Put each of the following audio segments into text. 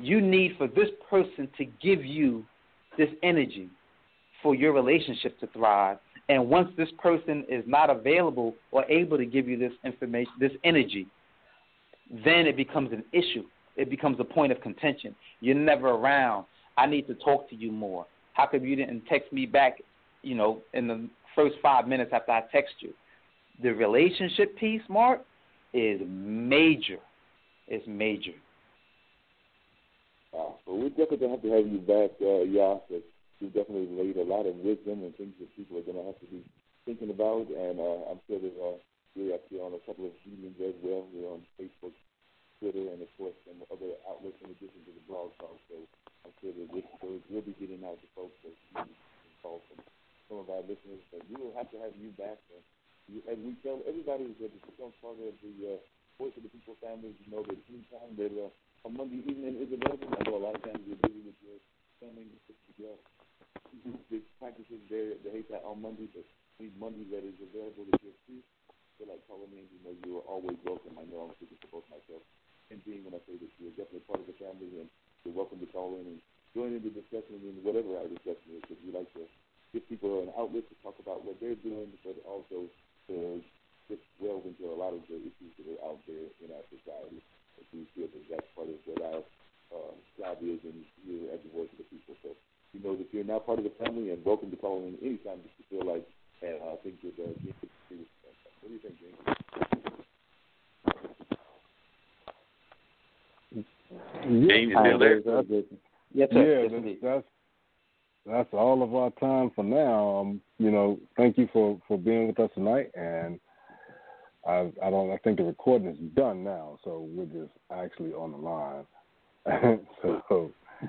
you need for this person to give you this energy for your relationship to thrive. And once this person is not available or able to give you this information, this energy, then it becomes an issue. It becomes a point of contention. You're never around. I need to talk to you more. How come you didn't text me back, you know, in the first five minutes after I text you? The relationship piece, Marc, is major. It's major. Wow. Well, we're definitely have to have you back, uh, Yas. You've definitely laid a lot of wisdom and things that people are going to have to be thinking about. And uh, I'm sure that uh, we're actually on a couple of meetings as well. We're on Facebook, Twitter, and of course some other outlets in addition to the blog talk. So I'm sure that this story will be getting out to folks as calls from some of our listeners. But we will have to have you back. And, you, and we tell everybody that becomes part of the uh, Voice of the People family, you know that anytime that uh, a Monday evening is available, I know a lot of times you're busy with your family, your the practices there at the Hayti on Monday, but these Mondays that is available that you're free, feel like calling in, you know, you are always welcome. I know I'm speaking for both myself and being when I say that you're definitely part of the family and you're welcome to call in and join in the discussion and whatever our discussion is, because we like to give people an outlet to talk about what they're doing, but also to just delve into a lot of the issues that are out there in our society. We feel that that's part of what our uh, job is and here at the voice of the people. So you know that you're now part of the family and welcome to call in anytime that you feel like. And I think that uh, James, what do you think, James? James, you still there? Yes, sir. Yeah, that's, that's that's all of our time for now. Um, you know, thank you for for being with us tonight, and I I don't I think the recording is done now, so we're just actually on the line. so,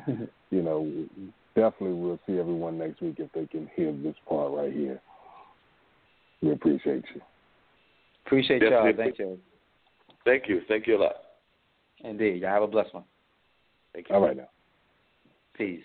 Mm-hmm. you know, definitely we'll see everyone next week if they can hear this part right here. We appreciate you. Appreciate y'all. Thank you. Thank you. Thank you a lot. Indeed. Y'all have a blessed one. Thank you. All right now. Peace.